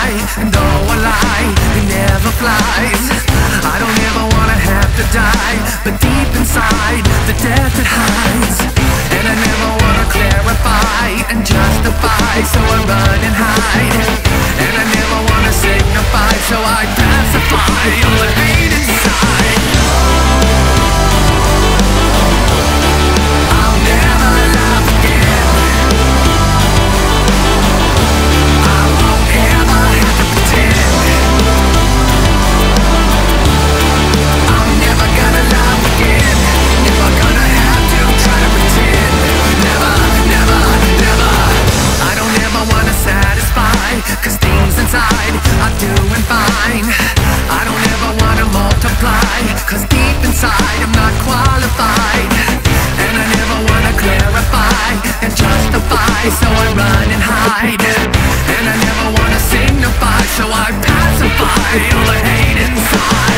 And though I lie, it never flies I don't ever wanna have to die But deep inside, the death it hides. And I never wanna clarify and justify So I run and hide And I never wanna signify So I pacify. all the hate qualified. And I never wanna clarify. And justify So I run and hide. And I never wanna signify So I pacify all the hate inside